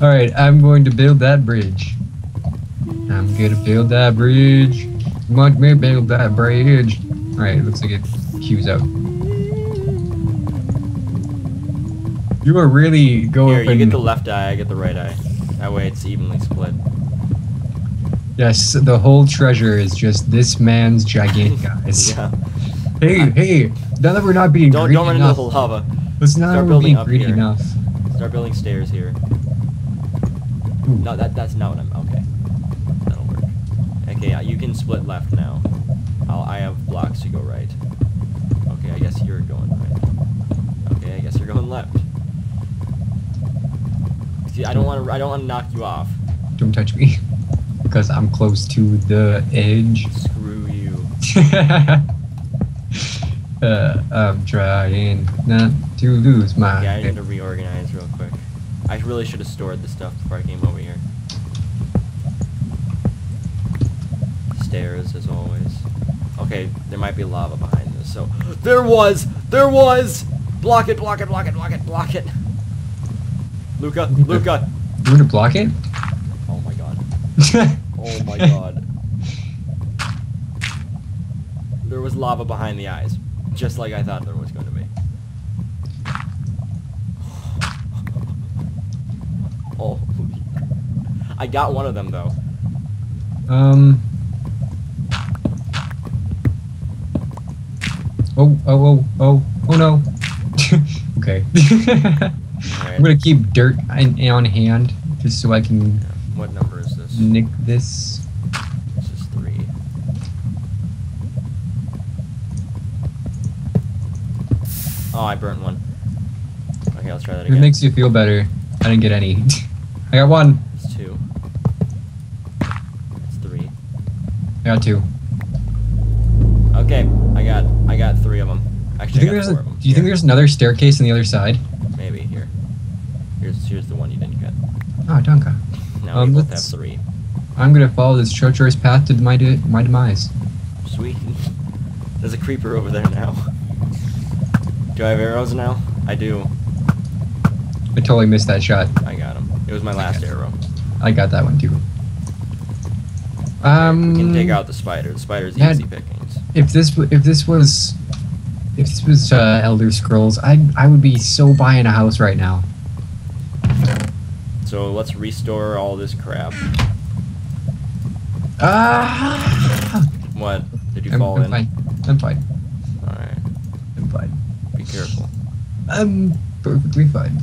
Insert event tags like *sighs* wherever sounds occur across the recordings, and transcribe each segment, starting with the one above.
All right, I'm going to build that bridge. I'm gonna build that bridge. Want me to build that bridge? All right, it looks like it queues out. You are really going. Here, you get the left eye, I get the right eye. That way it's evenly split. Yes, the whole treasure is just this man's gigantic *laughs* eyes. Yeah. Hey, hey! Now that we're not being Don't greedy don't run into the lava. let's not Start building being greedy here. enough. Start building stairs here. Ooh. No, that that's not what I'm. Okay, that'll work. Okay, you can split left now. I'll, I have blocks to go right. Okay, I guess you're going right. Okay, I guess you're going left. See, I don't want to. I don't want to knock you off. Don't touch me, *laughs* because I'm close to the edge. Screw you. *laughs* uh, I'm trying not to lose my. Yeah, I need to reorganize real quick. I really should have stored the stuff before I came over here. Stairs, as always. Okay, there might be lava behind this, so... *gasps* There was! There was! Block it, block it, block it, block it, block it! Luka, *laughs* Luka! You want to block it? Oh my god. *laughs* Oh my god. There was lava behind the eyes. Just like I thought there was going to be. Oh. I got one of them though. um. Oh, oh, oh, oh, oh no. *laughs* okay. I'm gonna keep dirt in, on hand just so I can What number is this? nick this. This is three. Oh, I burnt one. Okay, let's try that If it makes you feel better, I didn't get any. *laughs* I got one. It's two. It's three. I got two. Okay, I got I got three of them. Do you Actually, think there's a, four of them. Do you think there's another staircase on the other side? maybe here? Here's here's the one you didn't get. Oh, Donka. *laughs* Now Um, we both have three. I'm gonna follow this treacherous path to my de- my demise. Sweet. *laughs* There's a creeper over there now. Do I have arrows now? I do. I totally missed that shot. I got him. It was my last arrow. I got that one too. Um, we can take out the spider. The spider's easy pickings. If this if this was if this was uh, Elder Scrolls, I I would be so buying a house right now. So let's restore all this crap. Ah! What? Did you I'm, fall I'm in? fine. I'm fine. Alright. I'm fine. Be careful. I'm perfectly fine.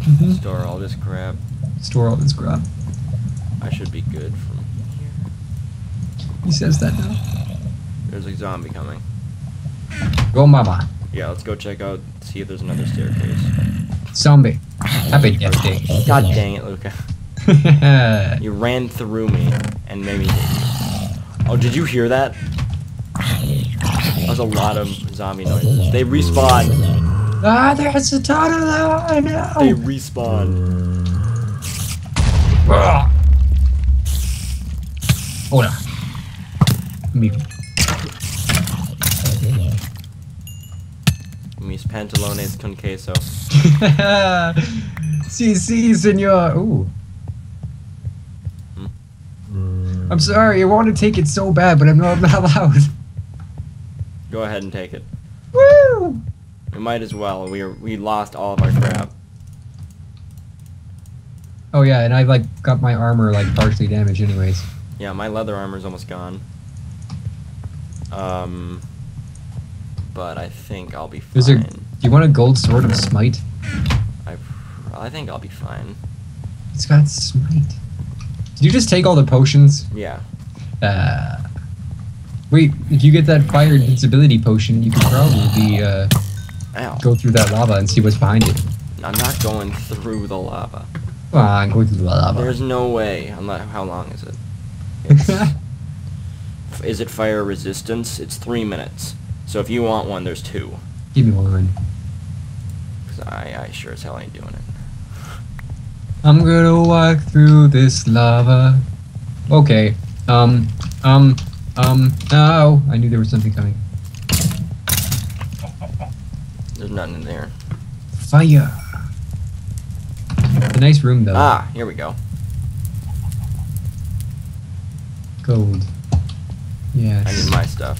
Mhm. Store all this crap. Store all this crap. I should be good. He says that now. There's a zombie coming. Go, mama. Yeah, let's go check out, see if there's another staircase. Zombie. Happy death day. God dang it, Luka. *laughs* You ran through me and made me hit you. Oh, did you hear that? That was a lot of zombie noises. They respawn. ah, there's a ton of them. They No. respawn. Ah. Hold on. Me. Mis pantalones con queso. *laughs* si, si, senor. Ooh. Hmm? I'm sorry, I want to take it so bad, but I'm not, I'm not allowed. Go ahead and take it. Woo! We might as well. We are, we lost all of our crap. Oh yeah, and I like got my armor like partially damaged anyways. Yeah, my leather armor's almost gone. Um, but I think I'll be fine. There's a. Do you want a gold sword of smite? I, I think I'll be fine. It's got smite. Did you just take all the potions? Yeah. Uh. Wait, if you get that fire invincibility potion, you could probably be uh Ow. go through that lava and see what's behind it. I'm not going through the lava. Come on, go through the lava. There's no way. I'm not. How long is it? *laughs* Is it fire resistance? It's three minutes. So if you want one, there's two. Give me one. Cause I, I sure as hell ain't doing it. I'm gonna walk through this lava. Okay. Um. Um. Um. No. I knew there was something coming. There's nothing in there. Fire. And nice room though. Ah, here we go. Gold. Yes. I need my stuff.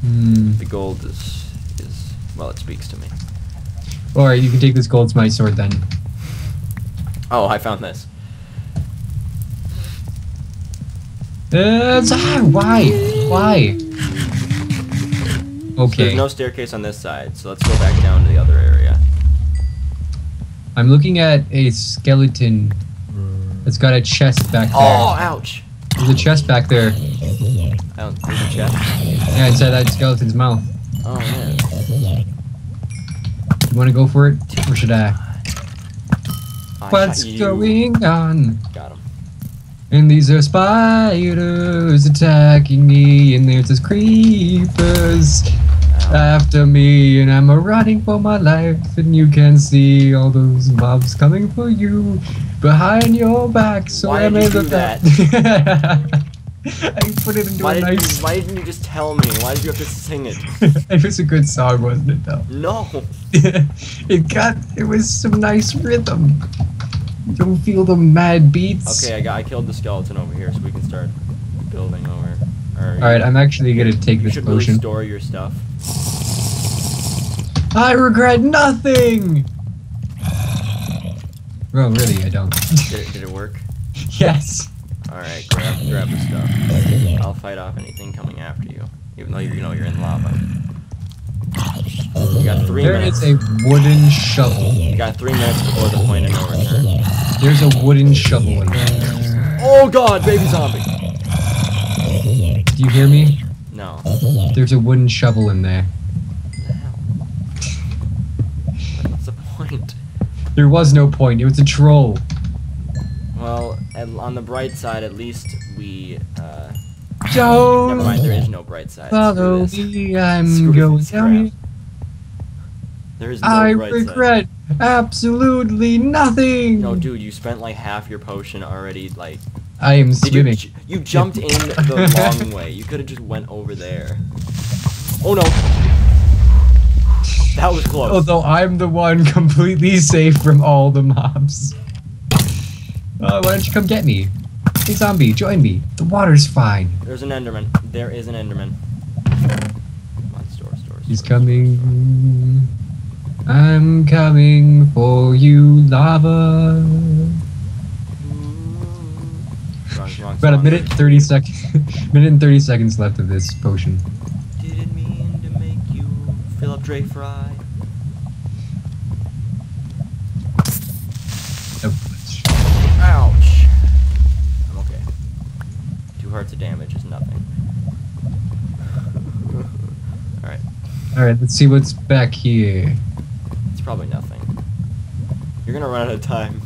Hmm. The gold is is well, it speaks to me. Or you can take this gold smite sword then. Oh, I found this. Uh, ah, why? Why? So Okay. there's no staircase on this side, so let's go back down to the other area. I'm looking at a skeleton that's got a chest back there. Oh, ouch! There's a chest back there. I don't, there's a. Yeah, inside that skeleton's mouth. Oh man. You want to go for it, or should I? I What's going on? Got him. And these are spiders attacking me, and there's this creepers Ow. after me, and I'm running for my life, and you can see all those mobs coming for you behind your back. So Why I did you made do the *laughs* *laughs* I put it into why a didn't nice. you, Why didn't you just tell me? Why did you have to sing it? *laughs* it was a good song, wasn't it? Though No. *laughs* it got it was some nice rhythm. Don't feel the mad beats. Okay, I got. I killed the skeleton over here, so we can start building over. Or All right, I'm actually gonna take You this should really potion. store your stuff. I regret nothing. *sighs* Well, really, I don't. Did it, did it work? yes. All right, grab grab the stuff. I'll fight off anything coming after you, even though you know you're in lava. You got three There minutes. is a wooden shovel. You got three minutes before the point of no return. There's a wooden shovel in there. Oh God, baby zombie! Do you hear me? No. There's a wooden shovel in there. What's the point? There was no point. It was a troll. On the bright side, at least we. Uh, Don't never mind. There is no bright side. Follow this. me. I'm Screw going down. There is no I bright side. regret absolutely nothing. No, dude, you spent like half your potion already. Like, I am did you? You jumped in the *laughs* wrong way. You could have just went over there. Oh no! That was close. Although I'm the one completely safe from all the mobs. Uh, why don't you come get me? Hey zombie, join me. The water's fine. There's an Enderman. There is an Enderman. Come on, store, store, store. He's store, coming. I'm coming for you, lava. Wrong, wrong About a minute thirty seconds. *laughs* minute and thirty seconds left of this potion. Didn't mean to make you fill up Dre Fry. Of damage is nothing. Alright, All right, let's see what's back here. it's probably nothing. You're gonna run out of time.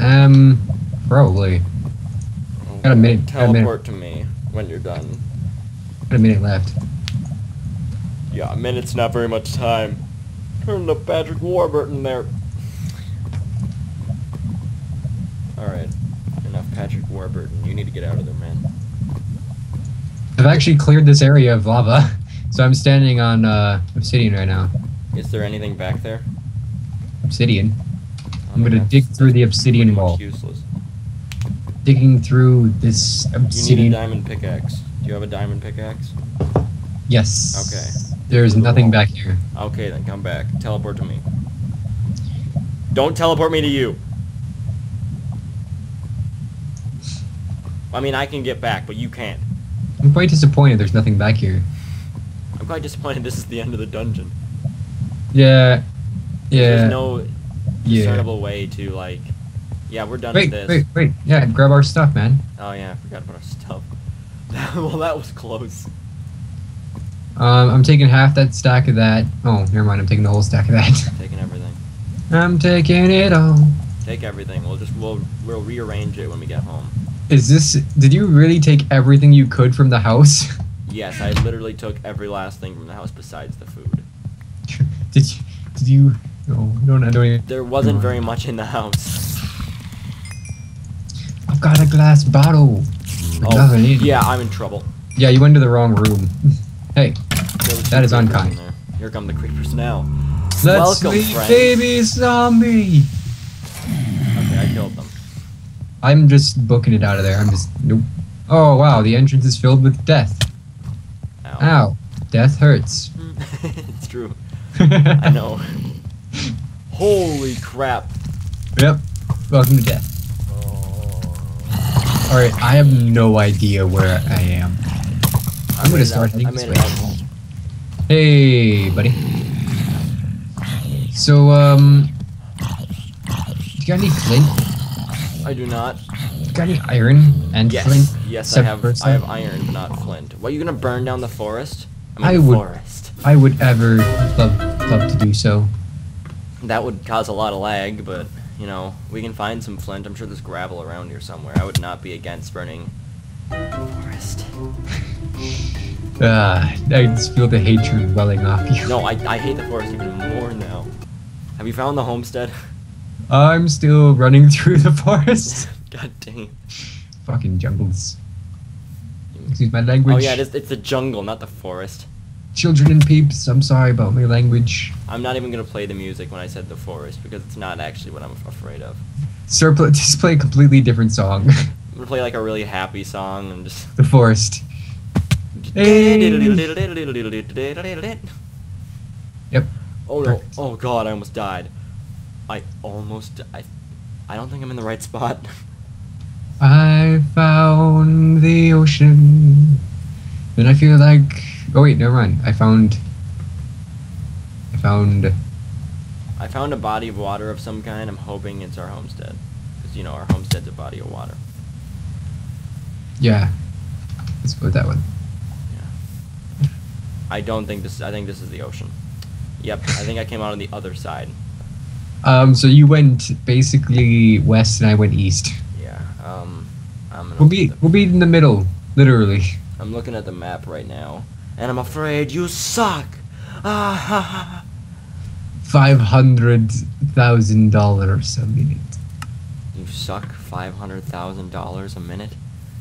Um, probably. Got a minute, got a minute. To me when you're done. Got a minute left. Yeah, a minute's not very much time. Turn to Patrick Warburton there. Alright. Enough Warburton. You need to get out of there, man. I've actually cleared this area of lava, *laughs* so I'm standing on uh, obsidian right now. Is there anything back there? Obsidian. I'm gonna dig through the obsidian wall. Useless. Digging through this obsidian. You need a diamond pickaxe. Do you have a diamond pickaxe? yes. Okay. There's nothing wall. back here. Okay, then come back. Teleport to me. Don't teleport me to you. I mean, I can get back, but you can't. I'm quite disappointed. There's nothing back here. I'm quite disappointed this is the end of the dungeon. Yeah. Yeah. There's no yeah. discernible way to, like... Yeah, we're done Wait, with this. wait, wait. Yeah, grab our stuff, man. Oh, yeah, I forgot about our stuff. *laughs* well, that was close. Um, I'm taking half that stack of that. Oh, never mind. I'm taking the whole stack of that. *laughs* Taking everything. I'm taking it all. Take everything. We'll just, we'll, we'll rearrange it when we get home. Is this? Did you really take everything you could from the house? *laughs* Yes, I literally took every last thing from the house besides the food. did you? Did you? Oh, no, no, no, don't. There wasn't very much in the house. I've got a glass bottle. Oh, Nothing in it. yeah, I'm in trouble. Yeah, you went to the wrong room. *laughs* hey, That is unkind. Here come the creepers now. Let's Welcome, sleep, baby zombie. I'm just booking it out of there. I'm just nope. Oh wow, the entrance is filled with death. Ow. Ow, death hurts. *laughs* it's true. *laughs* I know. Holy crap. Yep. Welcome to death. All right, I have no idea where I am. I'm gonna start out- heading this way. Hey, buddy. So, um, Do you got any flint? I do not. Got any iron and Yes, flint? yes, I have. I have iron, not flint. What, you gonna burn down the forest? I, I would- Forest. I would ever love love to do so. That would cause a lot of lag, but you know we can find some flint. I'm sure there's gravel around here somewhere. I would not be against burning forest. *laughs* Ah, I just feel the hatred welling off you. No, I, I hate the forest even more now. Have you found the homestead? *laughs* I'm still running *laughs* through the forest. *laughs* God dang it. Fucking jungles. Excuse my language. Oh yeah, it is, it's the jungle, not the forest. Children and peeps, I'm sorry about my language. I'm not even gonna play the music when I said the forest because it's not actually what I'm afraid of. Sir, pl- *laughs* just play a completely different song. I'm gonna play like a really happy song and just. the forest. Hey. Yep. Oh no! Perfect. Oh god! I almost died. I almost. I. I don't think I'm in the right spot. *laughs* I found the ocean. Then I feel like. Oh wait, never mind. I found. I found. I found a body of water of some kind. I'm hoping it's our homestead, because you know our homestead's a body of water. Yeah. Let's put that one. Yeah. I don't think this. I think this is the ocean. Yep. I think I came out on the other side. Um. So you went basically west, and I went east. Yeah. Um. I'm. We'll be we'll be in the middle, literally. I'm looking at the map right now, and I'm afraid you suck. Ah ha ha. Five hundred thousand dollars a minute. You suck. Five hundred thousand dollars a minute.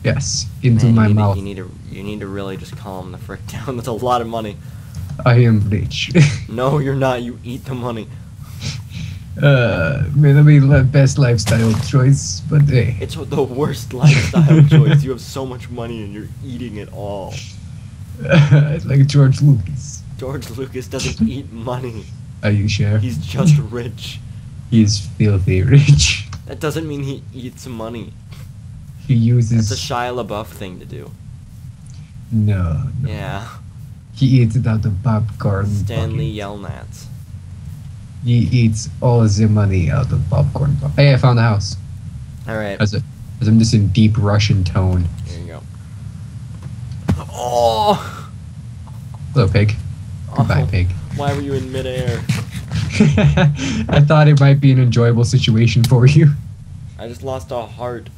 Yes, into Man, my you need, mouth. To, you need to. You need to really just calm the frick *laughs* down. That's a lot of money. I am rich. *laughs* No, you're not. You eat the money. Uh, may not be the best lifestyle choice, but hey. It's the worst lifestyle *laughs* choice. You have so much money and you're eating it all. *laughs* it's like George Lucas. George Lucas doesn't eat money. Are you sure? He's just rich. He's filthy rich. That doesn't mean he eats money. He uses That's a Shia LaBeouf thing to do. no, no. Yeah. He eats it out of popcorn. Stanley bucket. Yelnats. He eats all the money out of the popcorn. bucket. Hey, I found the house. Alright, As, a, as I'm just in deep Russian tone. here you go. Oh! Hello, pig. Goodbye, Oh, pig. Why were you in midair? *laughs* I thought it might be an enjoyable situation for you. I just lost a heart.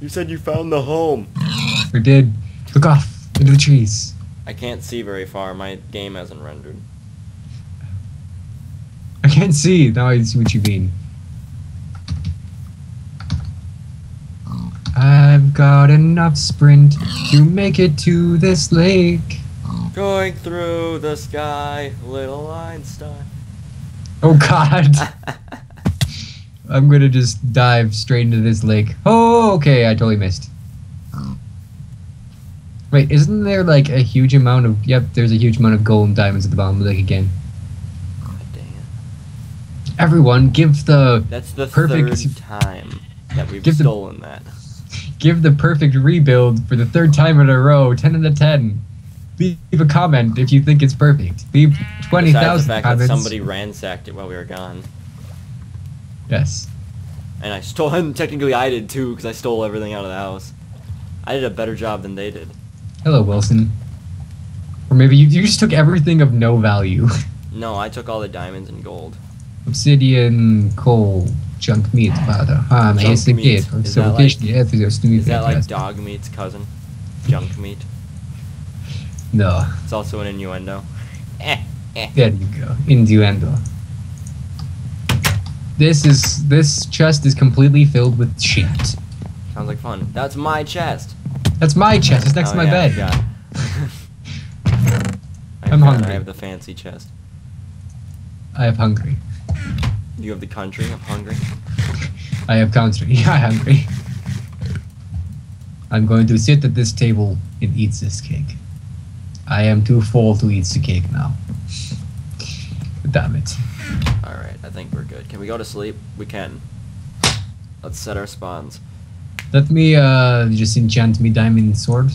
You said you found the home. We did. Look off into the trees. I can't see very far. My game hasn't rendered. I can't see. Now I see what you mean. I've got enough sprint to make it to this lake. Going through the sky, little Einstein. Oh God. *laughs* I'm gonna just dive straight into this lake. Oh, okay, I totally missed. Wait, isn't there like a huge amount of? Yep, there's a huge amount of gold and diamonds at the bottom of the lake again. God dang it. Everyone, give the That's the Perfect. third time that we've Give the- stolen that. give the perfect rebuild for the third time in a row. Ten out of ten. Leave a comment if you think it's perfect. Leave twenty the comments. that somebody ransacked it while we were gone. Yes. And I stole, and *laughs* technically I did too, because I stole everything out of the house. I did a better job than they did. Hello, Wilson. Or maybe you, you just took everything of no value. *laughs* No, I took all the diamonds and gold. Obsidian, coal, junk meat, father. Ham, Junk häslig meat. Is that like- Is Is that like dog meat's cousin? *laughs* Junk meat. No. It's also an innuendo. Eh, *laughs* eh. There you go. Innuendo. This is this chest is completely filled with shit. Sounds like fun. That's my chest. That's my chest. It's next Oh, to my yeah, bed. *laughs* I I'm hungry. I have the fancy chest. I have hungry. You have the country of hungry. I have country. *laughs* Yeah, I'm hungry. I'm going to sit at this table and eat this cake. I am too full to eat the cake now. Damn it. All right, I think we're good. Can we go to sleep? We can. Let's set our spawns. Let me uh, just enchant me diamond sword.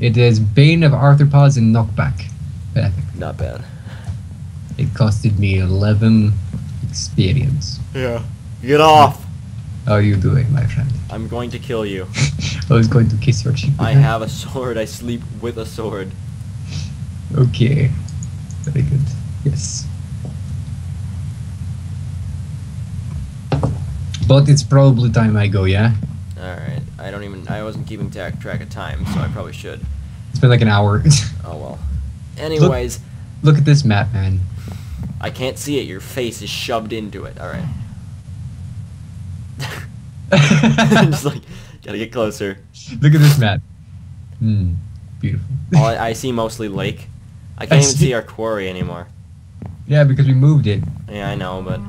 It is Bane of Arthropods and Knockback. Perfect. Not bad. It costed me 11 experience. Yeah. Get off! How are you doing, my friend? I'm going to kill you. *laughs* I was going to kiss your cheek. I have a sword. I sleep with a sword. Okay. Very good. Yes. But it's probably time I go, yeah? All right. I don't even. I wasn't keeping track of time, so I probably should. It's been like an hour. *laughs* Oh well. Anyways, Look at this map, man. I can't see it. Your face is shoved into it. All right. *laughs* *laughs* Just like gotta get closer. Look at this map. Hmm. Beautiful. All I, I see mostly lake. I can't I even see- see our quarry anymore. yeah, because we moved it. Yeah, I know, but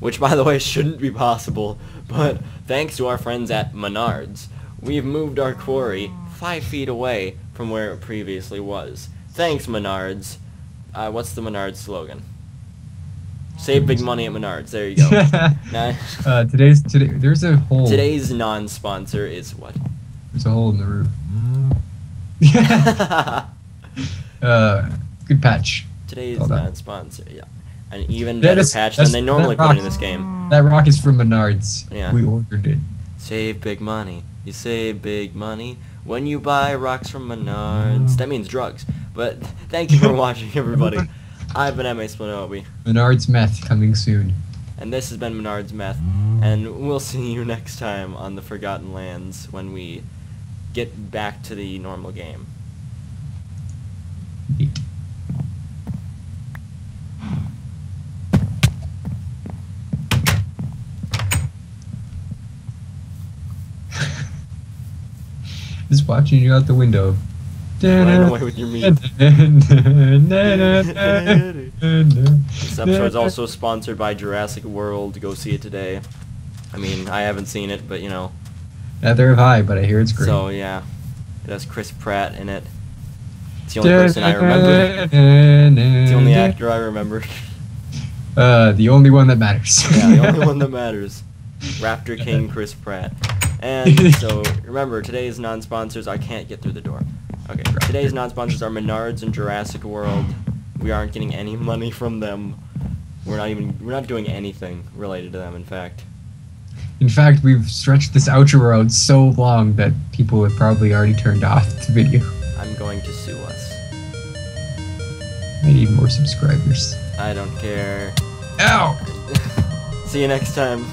which by the way shouldn't be possible. But thanks to our friends at Menards, we've moved our quarry five feet away from where it previously was. Thanks, Menards. Uh, what's the Menards slogan? Save big money at Menards. There you go. *laughs* Now, uh, today's today. There's a hole. today's non-sponsor is what? There's a hole in the roof. *laughs* *laughs* uh, good patch. today's non-sponsor. Yeah, an even That better is- patch than they normally that put in this game. That rock is from Menards. Yeah. We ordered it. Save big money. You save big money when you buy rocks from Menards. That means drugs. But *laughs* thank you for *laughs* watching, everybody. I've been M.A. Splinobi, Menards meth coming soon. and this has been Menards Meth, and we'll see you next time on the Forgotten Lands when we get back to the normal game. Neat. Just watching you out the window. Run away with your meat. This episode is also sponsored by Jurassic World. Go see it today. I mean, I haven't seen it, but you know. Neither have I, but I hear it's great. So yeah, it has Chris Pratt in it. It's the only person I remember. It's the only actor I remember. Uh, the only one that matters. yeah, the only *laughs* one that matters. Raptor King Chris Pratt. And *laughs* so remember, today's non-sponsors. I can't get through the door. Okay, today's non-sponsors are Menards and Jurassic World. We aren't getting any money from them. We're not even. We're not doing anything related to them. In fact. In fact, we've stretched this outro out so long that people have probably already turned off the video. I'm going to sue us. I need more subscribers. I don't care. Ow! *laughs* See you next time.